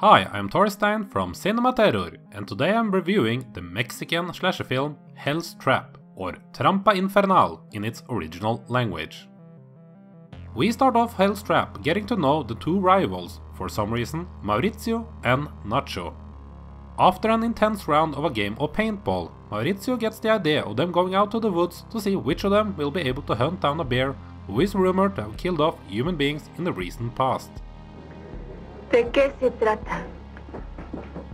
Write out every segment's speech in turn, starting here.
Hi, I'm Torstein from Cinema Terror, and today I'm reviewing the Mexican slasher film Hell's Trap, or Trampa Infernal in its original language. We start off Hell's Trap getting to know the two rivals, for some reason, Mauricio and Nacho. After an intense round of a game of paintball, Mauricio gets the idea of them going out to the woods to see which of them will be able to hunt down a bear who is rumored to have killed off human beings in the recent past. ¿De qué se trata?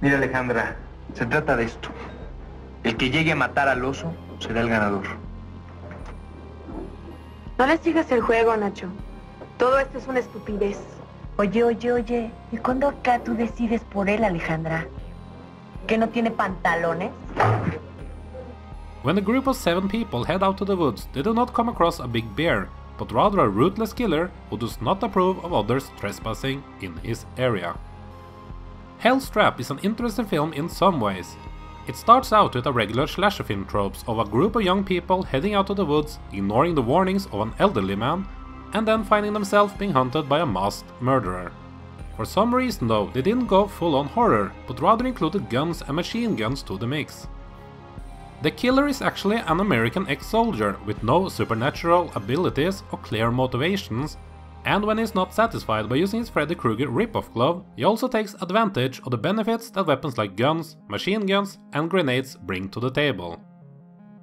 Mira Alejandra, se trata de esto. El que llegue a matar al oso será el ganador. No le sigas el juego, Nacho. Todo esto es una estupidez. Oye, oye, oye, ¿y cuándo acá tú decides por él, Alejandra? ¿Que no tiene pantalones? When a group of seven people head out to the woods, they do not come across a big bear, but rather a ruthless killer who does not approve of others trespassing in his area. Hell's Trap is an interesting film in some ways. It starts out with a regular slasher film tropes of a group of young people heading out to the woods, ignoring the warnings of an elderly man, and then finding themselves being hunted by a masked murderer. For some reason though, they didn't go full on horror, but rather included guns and machine guns to the mix. The killer is actually an American ex-soldier with no supernatural abilities or clear motivations, and when he's not satisfied by using his Freddy Krueger rip-off glove, he also takes advantage of the benefits that weapons like guns, machine guns and grenades bring to the table.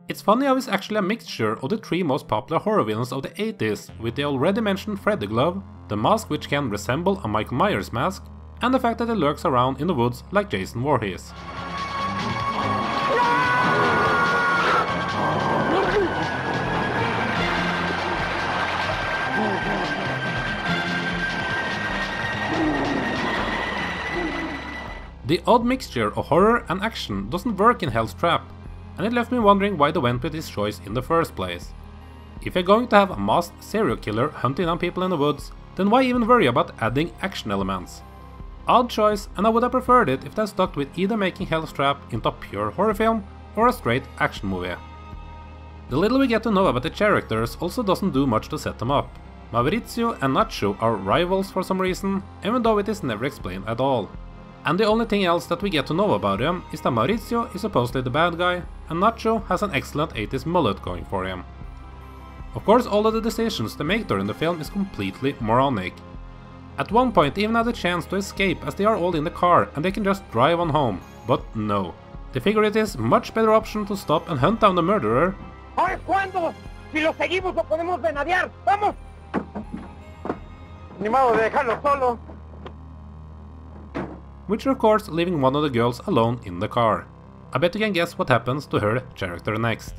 It's funny how it's actually a mixture of the three most popular horror villains of the 80s, with the already mentioned Freddy glove, the mask which can resemble a Michael Myers mask, and the fact that he lurks around in the woods like Jason Voorhees. The odd mixture of horror and action doesn't work in Hell's Trap, and it left me wondering why they went with this choice in the first place. If you're going to have a masked serial killer hunting down people in the woods, then why even worry about adding action elements? Odd choice, and I would have preferred it if they stuck with either making Hell's Trap into a pure horror film or a straight action movie. The little we get to know about the characters also doesn't do much to set them up. Mauricio and Nacho are rivals for some reason, even though it is never explained at all. And the only thing else that we get to know about him is that Mauricio is supposedly the bad guy, and Nacho has an excellent 80s mullet going for him. Of course all of the decisions they make during the film is completely moronic. At one point they even had a chance to escape as they are all in the car and they can just drive on home, but no. They figure it is much better option to stop and hunt down the murderer. Si lo seguimos lo podemos. Which records leaving one of the girls alone in the car. I bet you can guess what happens to her character next.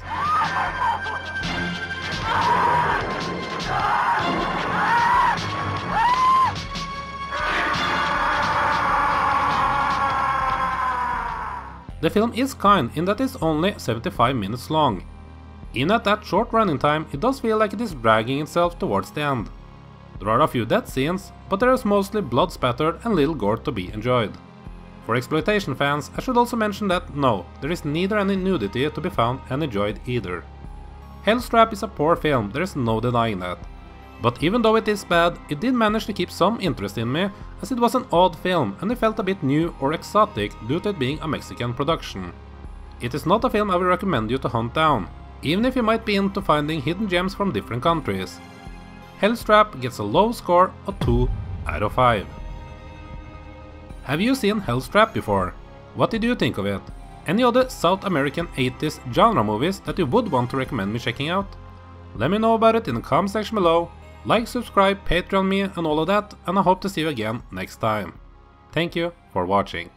The film is kind in that it's only 75 minutes long. In at that short running time, it does feel like it is dragging itself towards the end. There are a few death scenes, but there is mostly blood spattered and little gore to be enjoyed. For exploitation fans, I should also mention that no, there is neither any nudity to be found and enjoyed either. Hell's Trap is a poor film, there is no denying that. But even though it is bad, it did manage to keep some interest in me, as it was an odd film and it felt a bit new or exotic due to it being a Mexican production. It is not a film I would recommend you to hunt down, even if you might be into finding hidden gems from different countries. Hell's Trap gets a low score of 2 out of 5. Have you seen Hell's Trap before? What did you think of it? Any other South American 80s genre movies that you would want to recommend me checking out? Let me know about it in the comment section below like, subscribe, Patreon me and all of that, and I hope to see you again next time. Thank you for watching.